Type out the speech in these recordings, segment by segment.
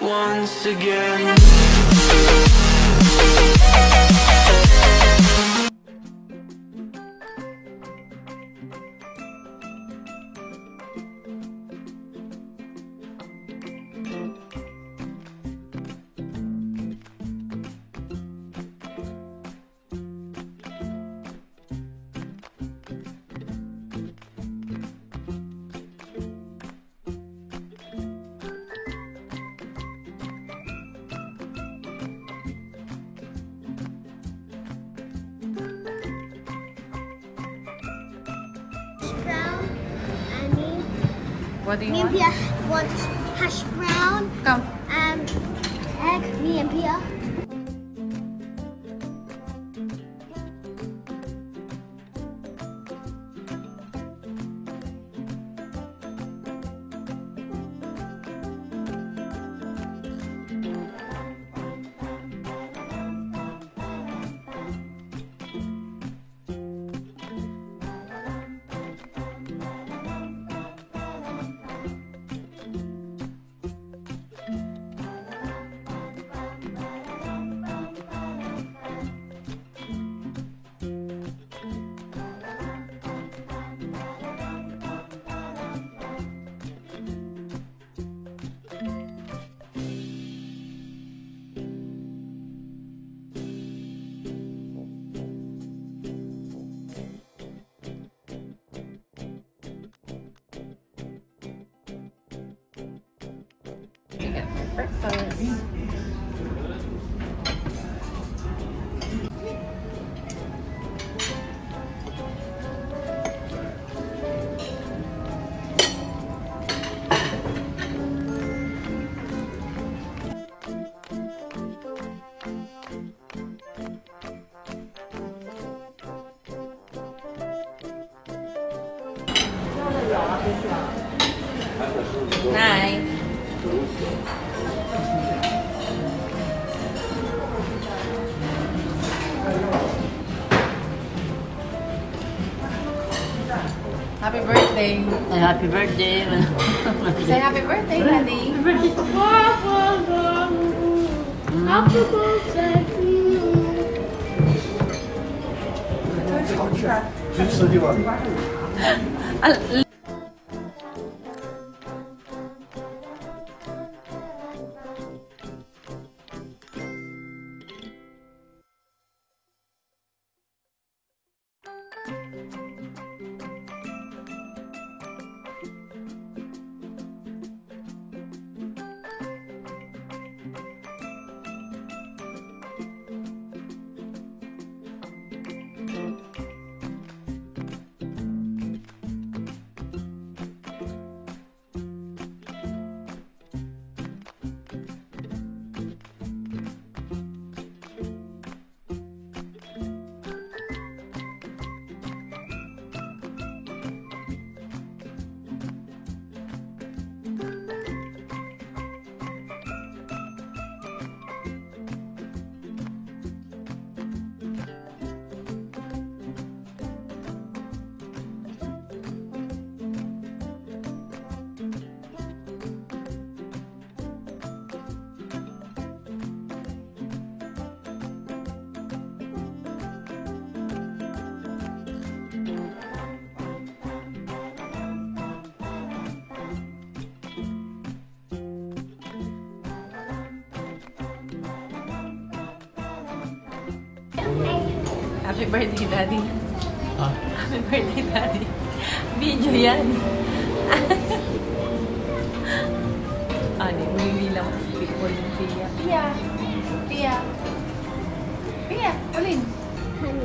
once again. And? Pia want hash brown Come. Um, and egg. Me and Pia. Night. Happy birthday. Happy birthday. Say happy birthday, Daddy. Happy birthday to you. Happy birthday, Daddy. Ah. Happy birthday, Daddy. Video yan. ah, di, bumibilang ko si Pico yung Pia. Pia! Pia! Pia! Ulin! Honey.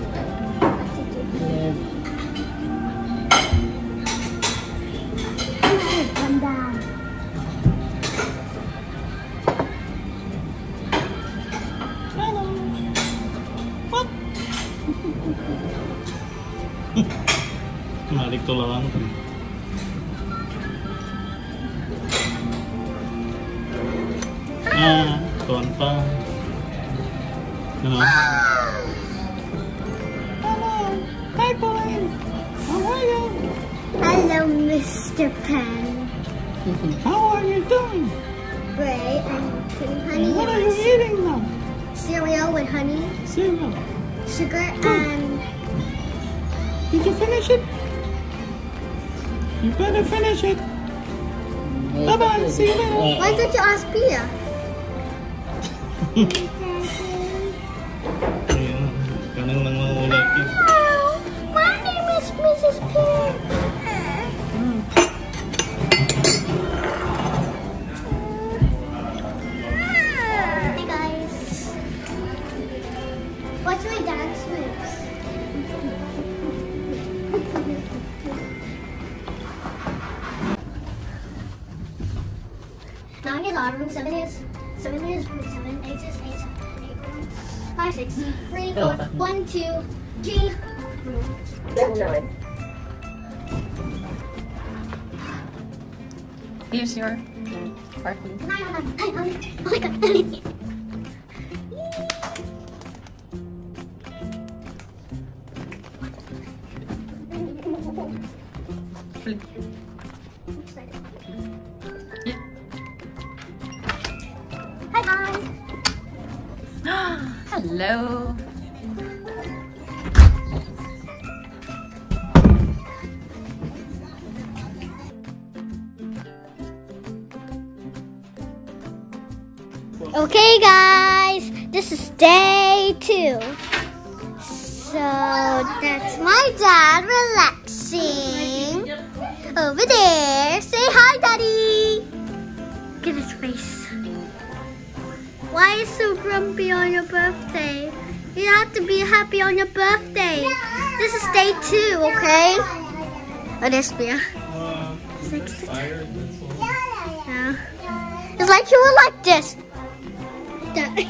Come Mm-hmm. How are you doing? gray and putting honey What are you eating now? cereal with honey, Cereal. sugar, and Did you finish it? You better finish it. Mm-hmm. Bye bye. See you later. Why don't you ask Pia? 9 is odd room, 7 is 7 is room 7, 8 is 8, 7, 8 room, 5, 6, 3, 4, 1, 2, G room. Level 9. Here's your mm. parking. Oh my god. Okay, guys, this is day two. So that's my dad relaxing over there. Say hi, Daddy. Look at his face. Why is so grumpy on your birthday? You have to be happy on your birthday. This is day two, okay? Oh, there's Bia. Next to tired, that's all. Yeah. It's like you were like this. That-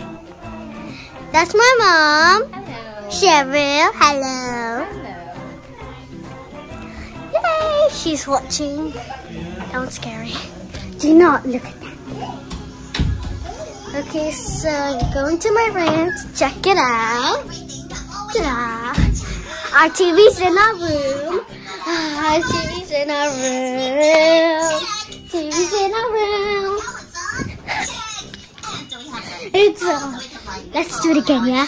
That's my mom, Hello. Cheryl. Hello. Hello. Yay! She's watching. That was scary. Do not look at that. Okay, so going to my room to check it out. Ta-da! Our TV's in our room. Our TV's in our room. TV's in our room. It's uh, let's do it again, yeah?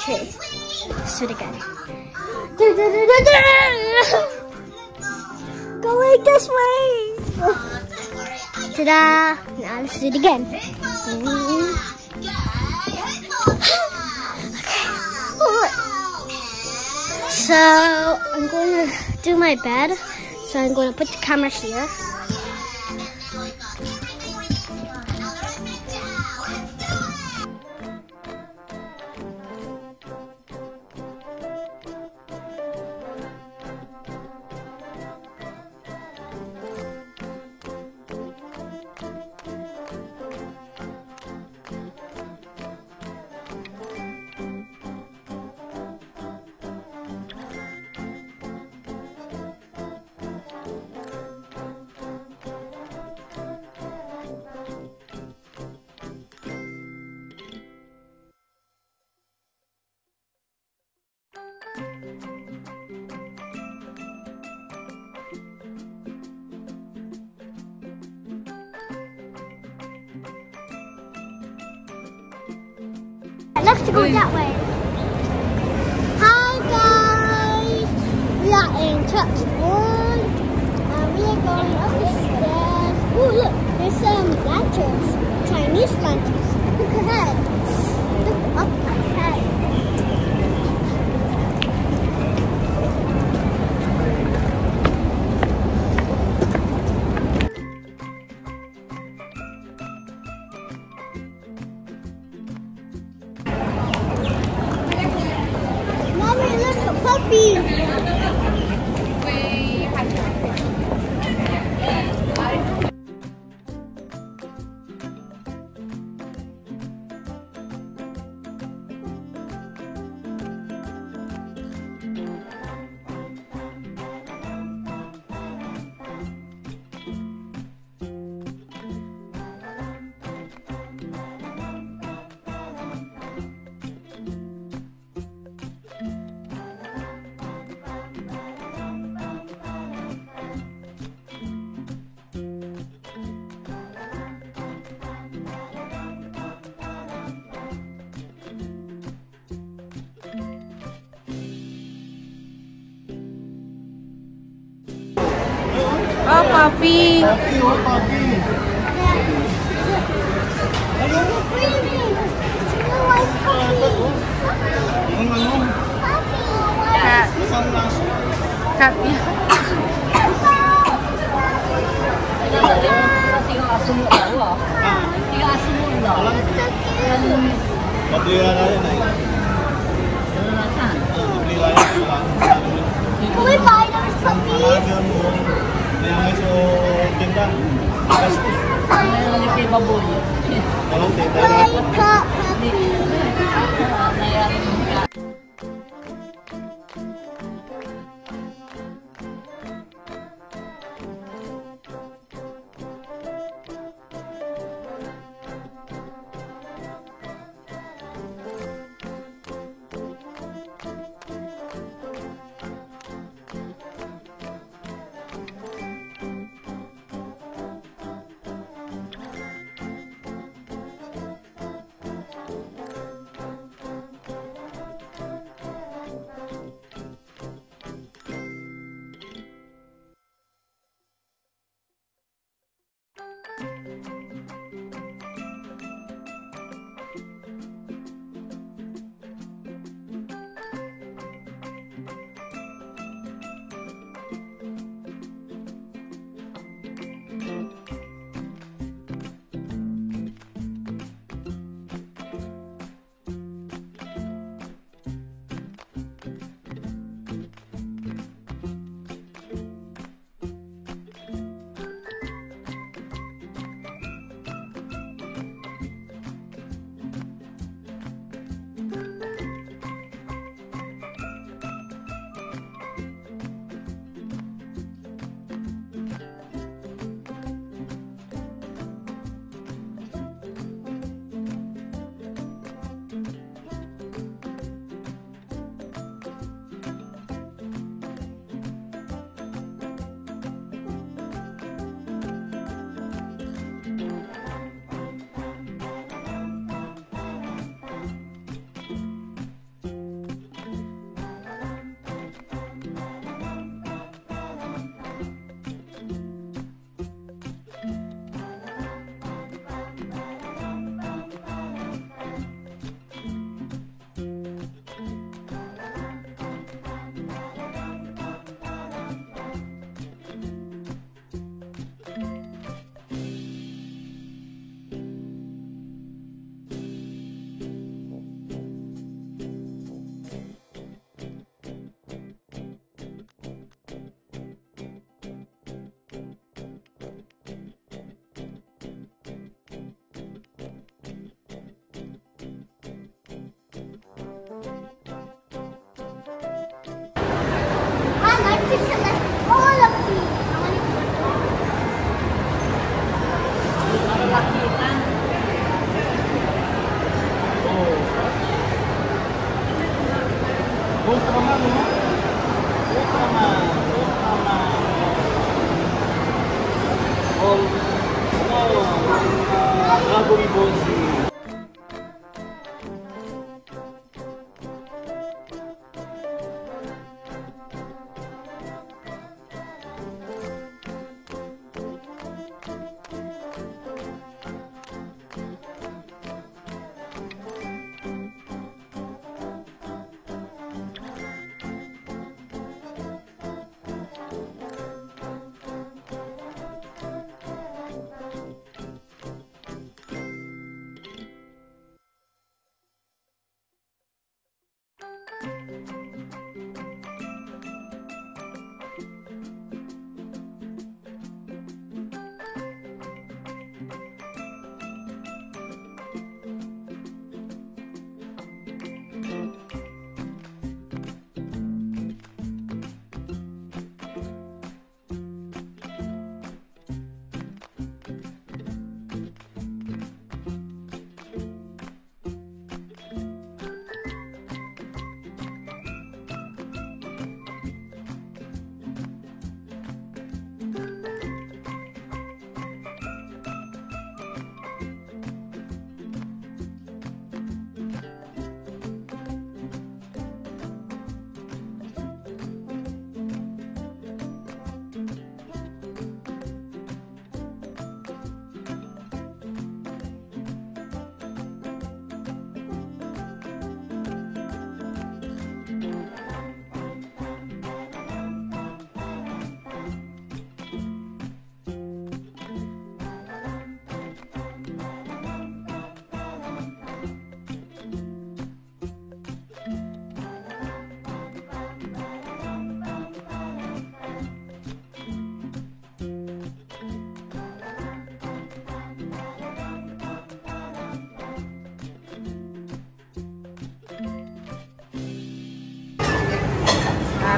Okay. Let's do it again. Go like this way. Ta-da! Now let's do it again. So I'm going to do my bed. So I'm going to put the camera here. Let's go that way. Hi guys, we are in church one, and we are going up the stairs. Oh look, there's some lanterns, Chinese lanterns. Look ahead. papi. Papi, oh papi. Kak. Kak, ya. tita. Gastos. Mayroon yung kay baboy. Anong tita?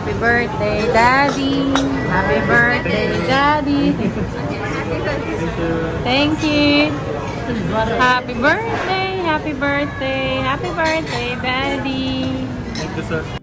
Happy birthday, Daddy. Happy birthday, Daddy. Thank you. Happy birthday, happy birthday, happy birthday, Daddy. Thank you, sir.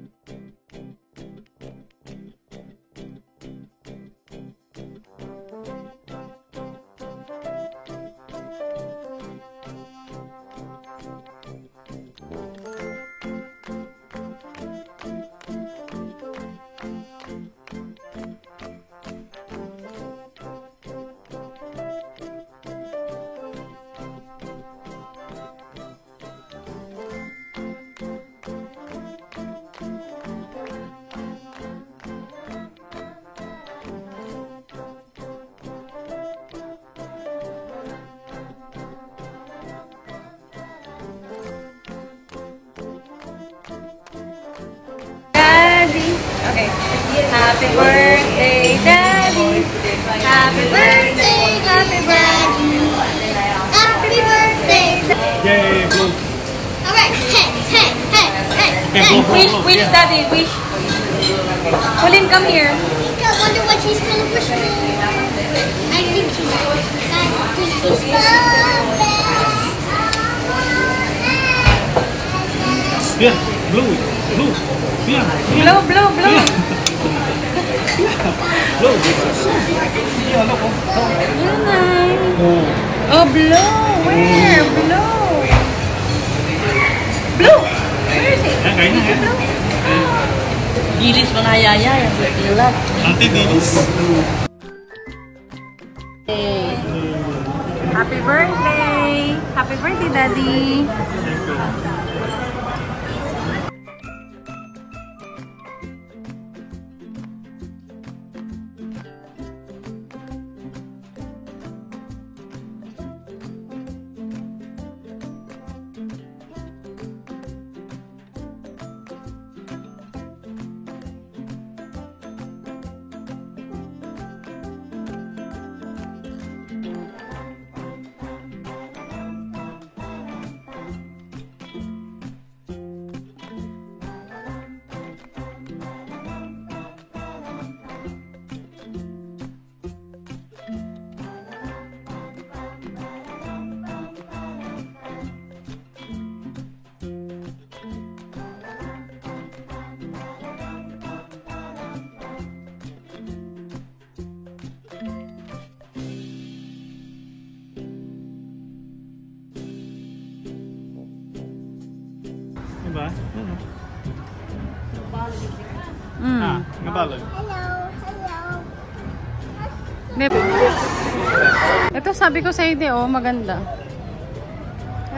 Happy birthday, Daddy. Happy birthday, happy birthday. Happy birthday. Yay, blue. Alright, hey, hey, hey, hey, hey. blow, blow, Wish, wish, Yeah. Daddy, wish. Colin, come here. I wonder what she's gonna wish me. I think she's I think she's the. Yeah, blue. Blue. Yeah, yeah. Blow, blow, blow. Blue. Yeah, look. oh, Yan ay. Oh. Oh, blow. Where? Blow. Blow. Where is it? Yan, kain na yan. Gilis mo na yaya. Yung ilat. Ate Dilis. Happy birthday. Happy birthday, Daddy. Thank you. Ah, nabalog. Hello, hello. Nep. Ito sabi ko sa hindi oh, maganda.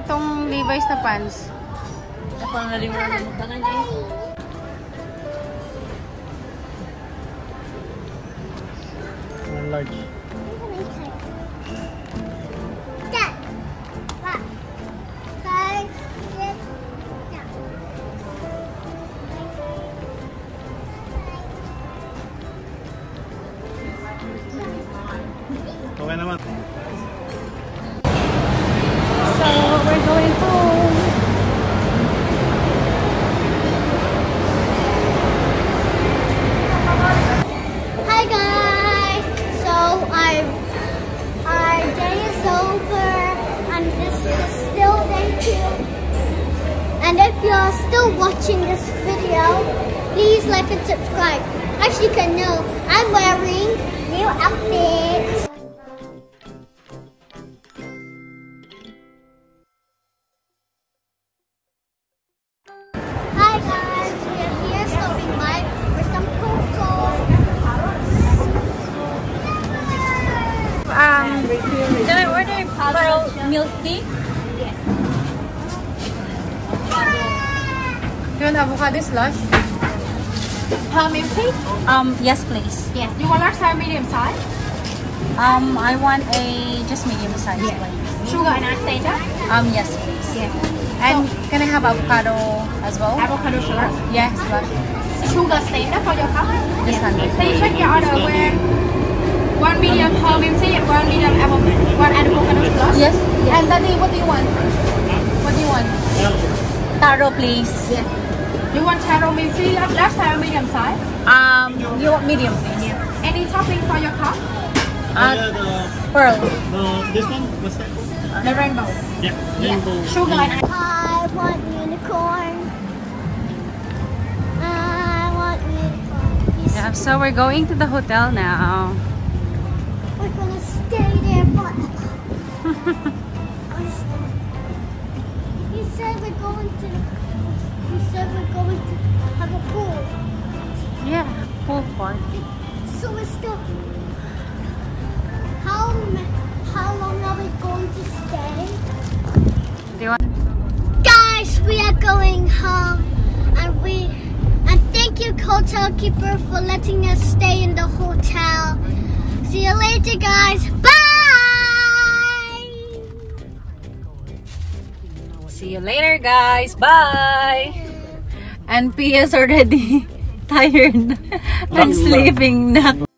Itong Levi's na pants. Ako ang nalimutan mo tangan niya. One if you're still watching this video, please like and subscribe. As you can know, I'm wearing new outfits. Um, yes please. Yes. You want large size, medium size? Um, I want a just medium size please. Sugar and ice center? Um, yes please. Yes. And can I have avocado as well? Avocado sugar? Yes, slush. Sugar standard for your cup? Just hundred. Please check your order where one medium pearl milk and one medium avocado, one avocado sugar. Yes. And Daddy, what do you want? What do you want? Taro please. Yes. You want taro medium, large taro medium size? Um, you want medium, please. Any topping for your cup? Uh, the, pearl. the, this one, what's that? The rainbow. Yeah, Yeah. rainbow. Sugar and I want unicorn. I want unicorn. He's- Yeah, so we're going to the hotel now. We're gonna stay there forever. he said we're going to. Hotel keeper, for letting us stay in the hotel. See you later, guys. Bye. See you later, guys. Bye. And Pia's already tired and sleeping na.